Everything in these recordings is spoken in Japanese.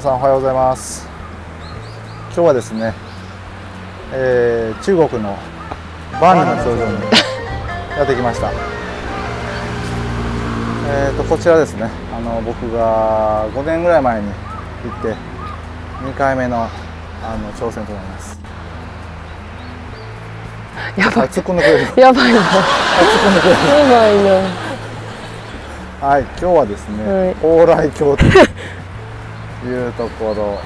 さんおはようございます。今日はですね、えー、中国の万里の長城に やってきました。えーとこちらですね。あの僕が5年ぐらい前に行って2回目のあの挑戦となります。やばい。あ突っ込んでくれる。やばいな。あ突っ込んでくれる。やばいな。はい今日はですね、はい。蓬莱峡というところ、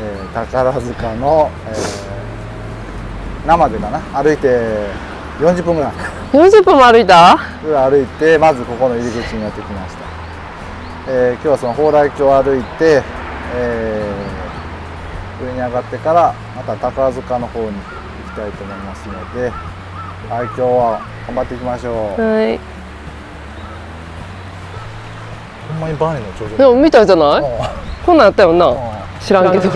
えー宝塚の、えー生でかな？歩いて40分ぐらい。40分も歩いた？ぐらい歩いてまずここの入り口にやってきました、えー今日はその蓬莱峡を歩いて、えー上に上がってからまた宝塚の方に行きたいと思いますのではい今日は頑張っていきましょう、はい。ほんまにバーニーの頂上。でも見たじゃない？うんこんなんやったよな。うん。知らんけど。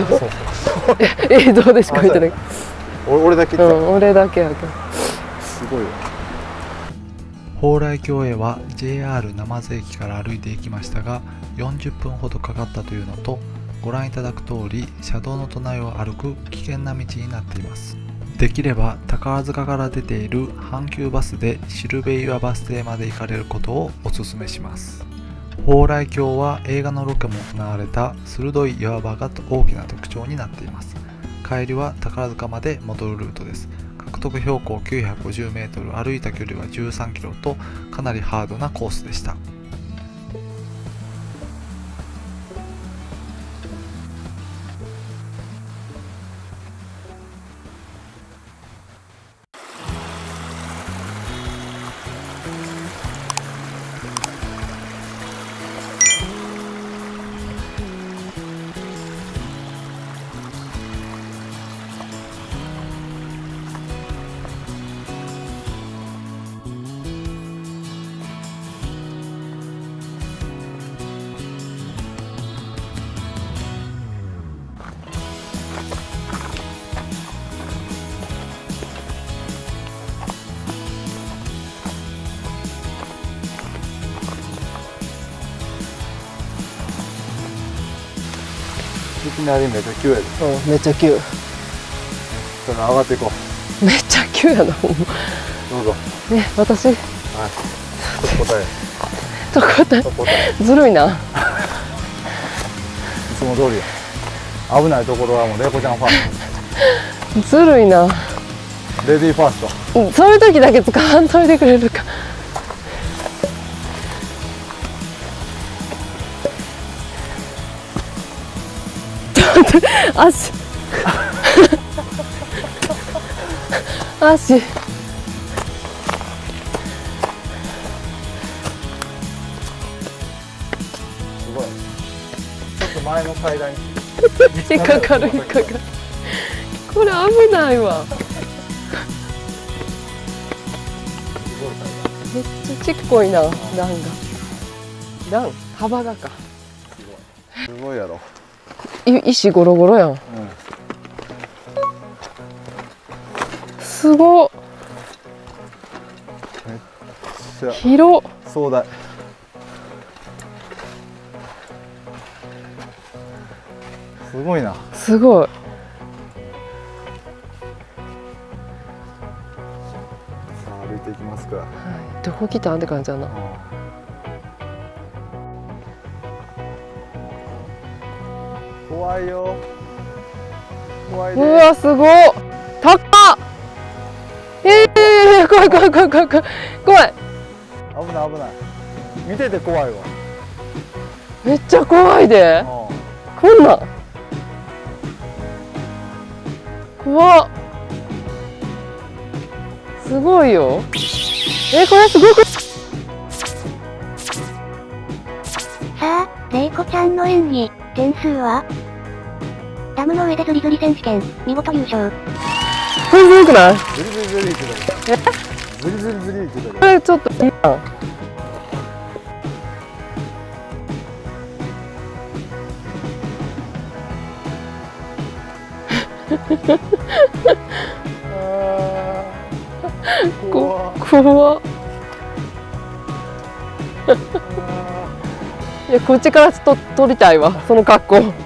映像でしか見てな。い俺俺だけうん俺だけやけど。たすごいよ。蓬莱峡へは JR 生津駅から歩いていきましたが40分ほどかかったというのとご覧いただく通り車道の隣を歩く危険な道になっています。できれば宝塚から出ている阪急バスでシルベ岩バス停まで行かれることをお勧めします蓬莱峡は映画のロケも行われた鋭い岩場が大きな特徴になっています。帰りは宝塚まで戻るルートです。獲得標高 950m 歩いた距離は 13km とかなりハードなコースでした。いきなりめっちゃ急やで。うんめっちゃ急それ上がっていこめっちゃ急やなほんま。うどうぞ。ね私？はい。答え。とこだ答え。ずるいな。いつも通りや。危ないところはもうレイコちゃんファース ずるいな。トレディーファースト。うんそういう時だけ使わんといてくれるか足。足。すごい。ちょっと前の階段。に引っかかる引っかかる。これ危ないわ。めっちゃちっこいな段が。段幅がか。すごい。やろ。い石ゴロゴロやん。うん。すごっ。じゃ。壮大。すごいな。すごい。さあ歩いていきますか。どこ来たんって感じやな怖いよ。怖いうでわすごっ。高っ。ええー、怖い怖い怖い怖い怖い。怖い。危ない危ない。見てて怖いわ。めっちゃ怖いで。うこんな。ん怖っ。すごいよ。えこれすごく。さあ、レイコちゃんの演技、点数は？ダムの上でズリズリ選手権、見事優勝。これすごくない？んズリズリズリってズリズリズリ。ってこれちょっといいなど怖っ怖っ。いやこっちからと撮りたいわ。その格好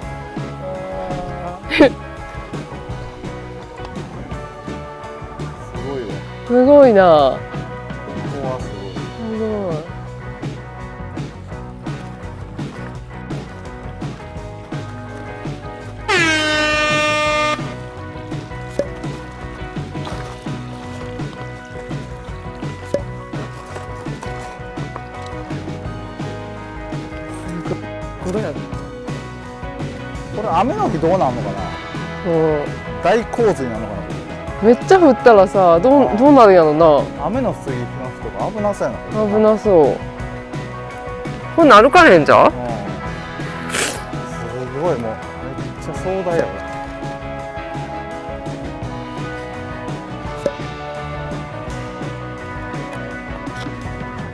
すごいな。雨の日どうなんのかな？うん。大洪水なのかめっちゃ降ったらさどうどうなるんやろな。な雨の水の日とか危なそうやな。危なそう。これなるかへんじゃんうん。すごいもうめっちゃ壮大やこれ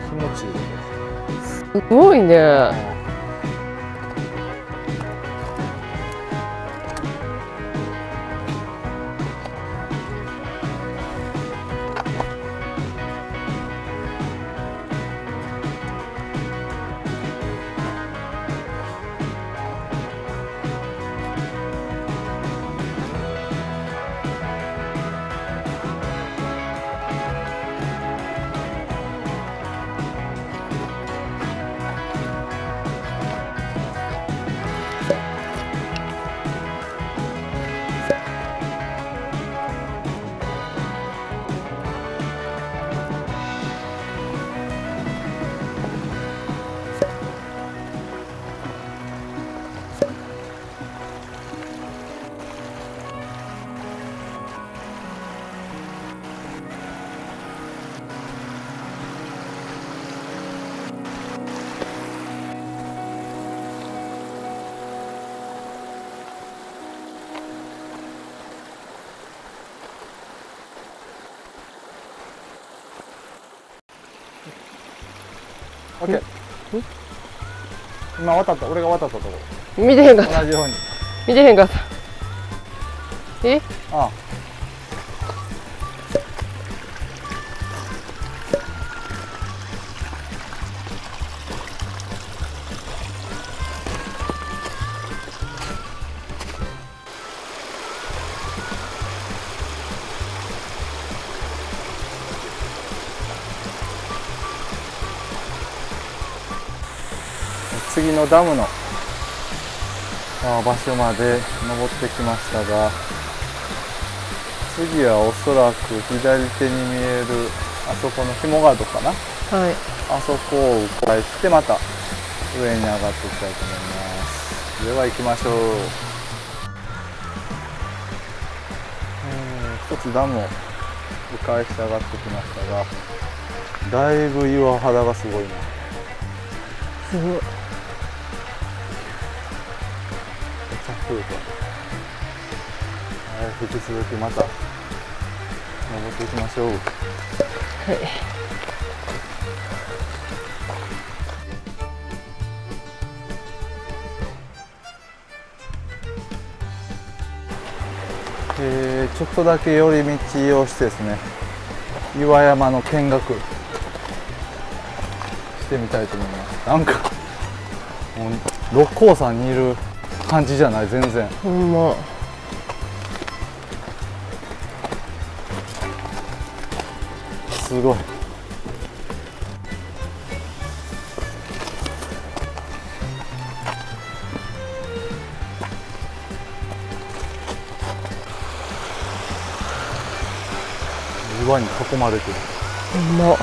気持ちいいす。ごいねオッケー。今渡った。俺が渡ったとこ。見てへんかった。同じように。見てへんかった。え？あ次のダムのあ場所まで登ってきましたが次はおそらく左手に見えるあそこの紐ガードかな？はい。あそこを迂回してまた上に上がっていきたいと思います。では行きましょう、えー、一つダムを迂回して上がってきましたがだいぶ岩肌がすごいな。すごいめっちゃ風景はい引き続きまた登っていきましょう。はい。えーちょっとだけ寄り道をしてですね岩山の見学してみたいと思います。なんかもう六甲山にいる感じじゃない？全然。ほんま。すごい。岩に囲まれてる。ほんま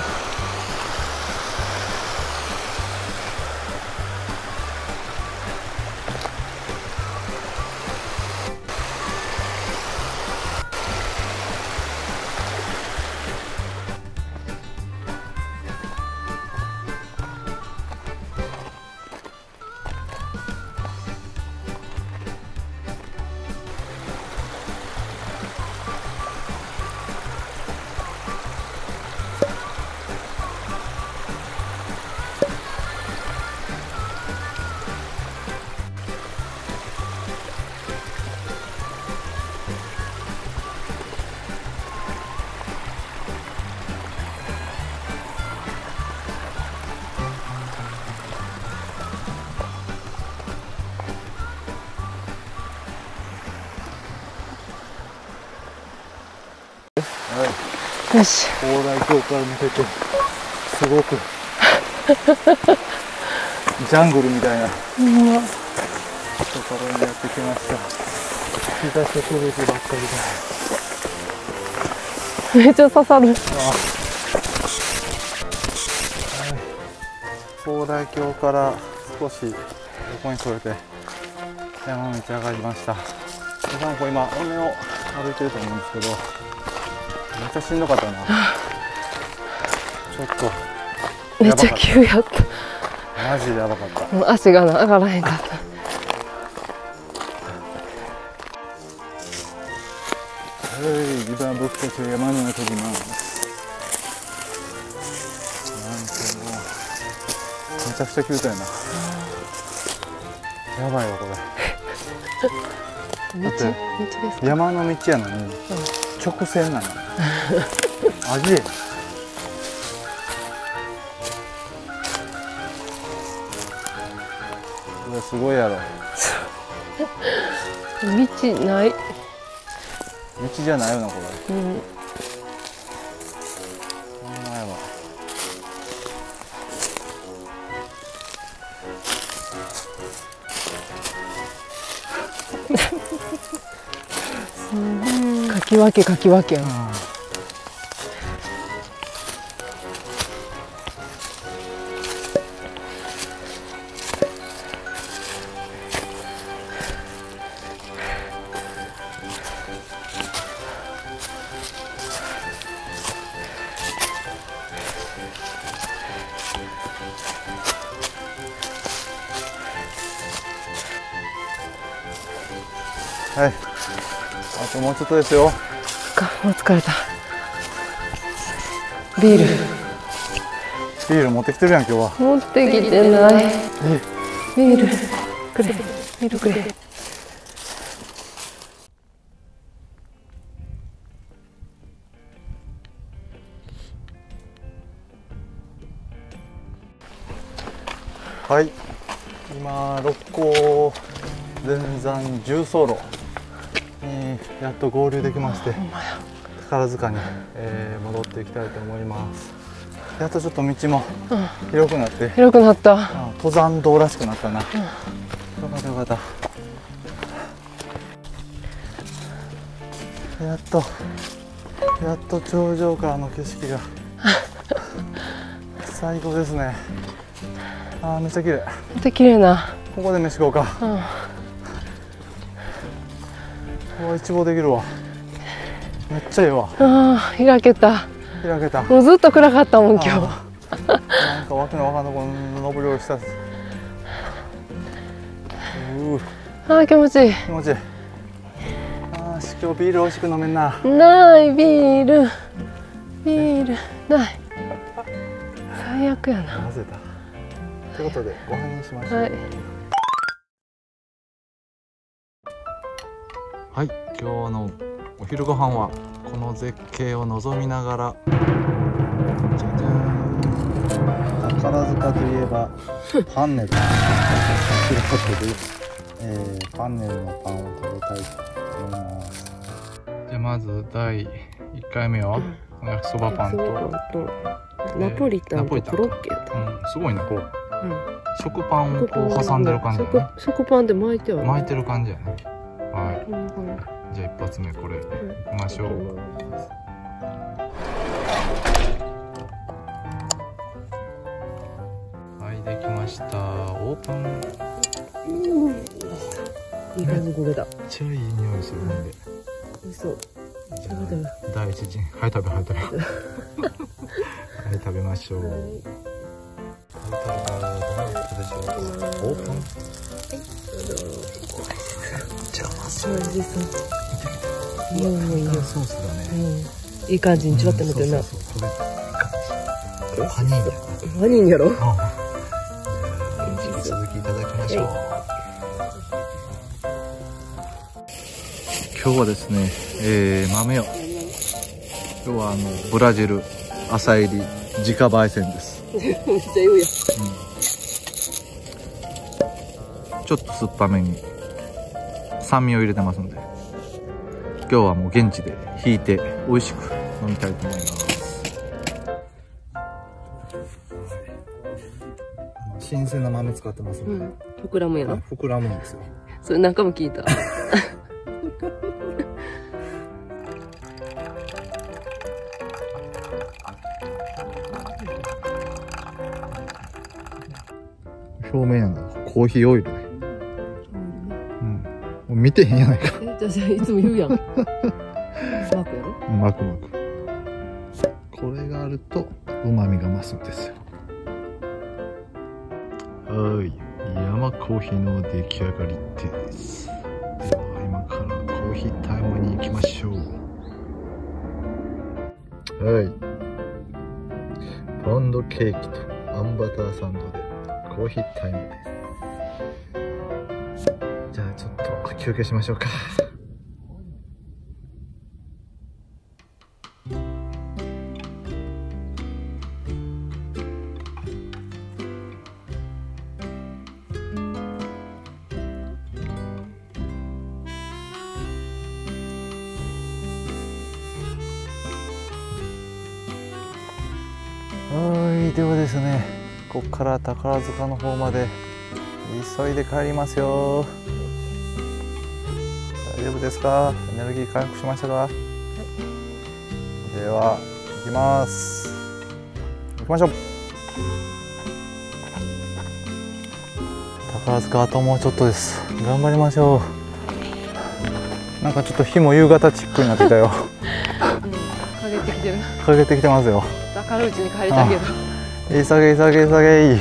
はい、よし。高麗橋から見ててすごく ジャングルみたいな。ところにやってきました。日差しとべてばっかりだ。めっちゃ刺さる。はい。高台橋から少し横にそれて山道上がりました。お散歩今、尾根を歩いてると思うんですけど、めっちゃしんどかったな。ちょっと。めっちゃ急やった。マジでやばかった。もう足がな上がらへんかった。はい、今僕たちは山の中にいます。なんかもう、めちゃくちゃ急だよな。やばいわ、これ。道道ですか？山の道やのに、直線なの。味これすごいやろ。道ない道じゃないよな、これ。うんき分けかき分けやんはい。あともうちょっとですよ。かもう疲れた。ビール。ビール持ってきてるやん、今日は。持ってきてない。ビール。くれ。ビールくれ。はい。今、六甲連山重走路にやっと合流できまして、宝塚に、えー戻っていきたいと思います。やっとちょっと道も広くなって、広くなったあ登山道らしくなったな。よかったよかった。やっと、やっと頂上からの景色が 最高ですね。あーめっちゃ綺麗。めっちゃ綺麗なここで飯食おうか。うん一望できるわ。めっちゃいいわ。あー開けた開けた。もうずっと暗かったもん今日なんかわけのわかんないこの登りをした。あー気持ちいい気持ちいい。ああし今日ビール美味しく飲めんな。ないビールビールない最悪やななぜだ。ということでご飯にしましょう。はいはい、今日のお昼ご飯はこの絶景を望みながら。じゃじゃーん。宝塚といえばパンネル。ということで、えー、パンネルのパンを食べたいと思います。じゃあまず第1回目は焼きそばパンと、ナポリタンとナポリタンコロッケやったうん、すごいなこう。うん。食パンをこう挟んでる感じだね。食食パンで巻いては巻いてる感じやねはい。じじゃあ一発目これいきましょう。はいできました。オープン。めっいい感じ焦げたちゃいい匂いするんで。うじゃ食べてみあ第一陣はい食べはい食べ。はい食べましょう。はい。食べどうだったでしょう？かオープン。じゃあまずソースだねうん。いい感じにちわってなってるなそうそうそう。これハニーや何いいんやろうん。引き続きいただきましょう。今日はですね、えー、豆を。今日はあのブラジル朝入り自家焙煎です、めっちゃ言うやちょっと酸っぱめに酸味を入れてますので今日はもう現地で引いて美味しく飲みたいと思います新鮮な豆使ってますので、うん。膨らむやろ。膨らむんですよそれ中も聞いた。表面やなコーヒーオイルね見てへんやないか。え、じゃあじゃあいつも言うやん。マークやろ？マクマク。これがあると旨味が増すんですよ。はい。山コーヒーの出来上がりです。では今からコーヒータイムに行きましょう。はい。パウンドケーキとあんバターサンドでコーヒータイムです休憩しましょうか。はいではですねここから宝塚の方まで急いで帰りますよ。大丈夫ですか？エネルギー回復しましたか、では行きます。行きましょう。宝塚あともうちょっとです。頑張りましょう。なんかちょっと日も夕方チックになってきたよ。うん。陰ってきてる。かけてきてますよ。明るいうちに帰りたいけど。急げ急げ急げはい、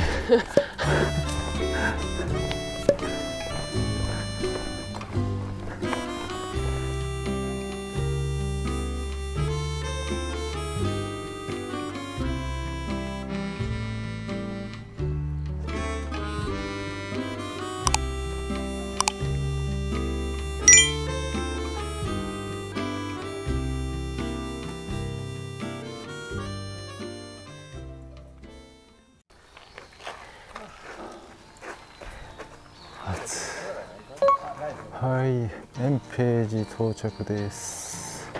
円平寺到着です。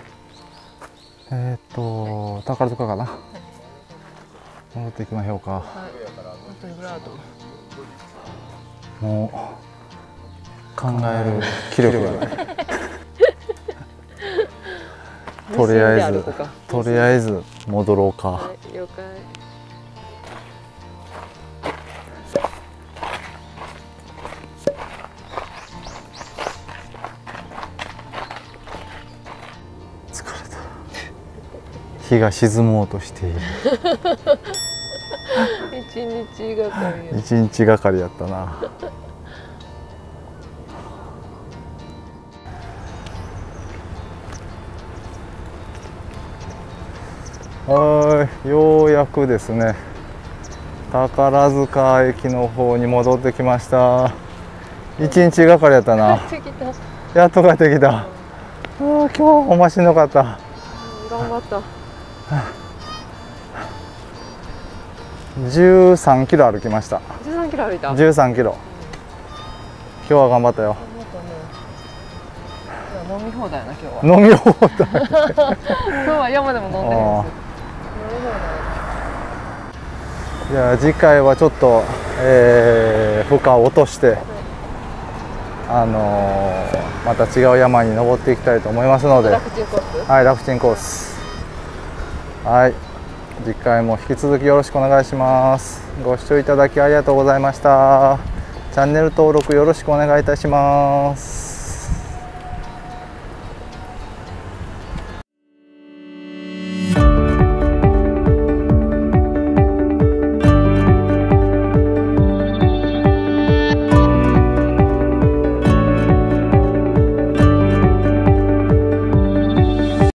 えっ、と宝塚かな？戻っていきましょうか。もう考える気力がない。とりあえずとりあえず戻ろうか。はい、了解。日が沈もうとしている。一日がかりや。一日がかりやったな。はーい、ようやくですね。宝塚駅の方に戻ってきました。一日がかりやったな。やっと帰ってきた。あー今日はほんましんどかった。頑張った。13キロ歩きました。13キロ歩いた。頑13キロ。今日は頑張ったよ。飲み放題やな今日は。飲み放題。今日は山でも飲んでるんですじゃあ次回はちょっと、えー負荷を落として、あのーまた違う山に登っていきたいと思いますので、題。楽ちんコース？はい、楽ちんコース。はい、次回も引き続きよろしくお願いします。ご視聴いただきありがとうございました。チャンネル登録よろしくお願いいたします。